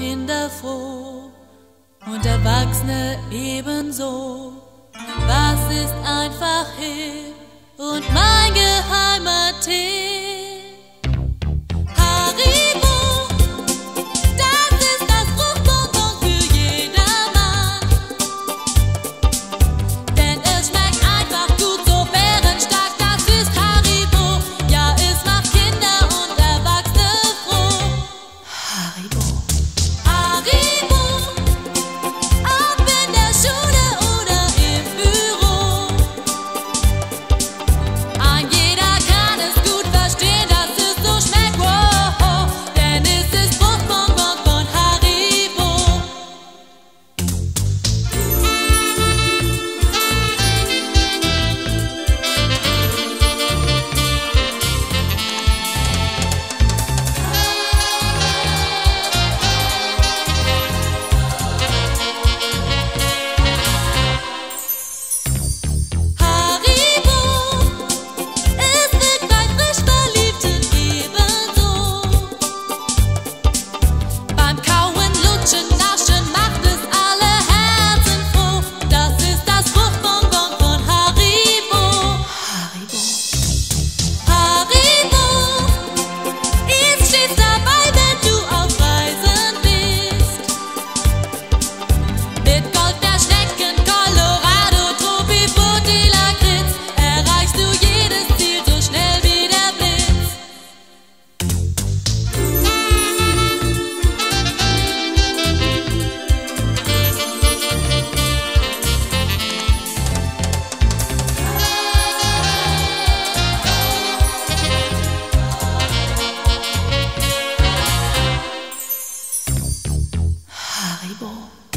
Kinder froh und Erwachsene ebenso. Was ist einfach hip und? Bible.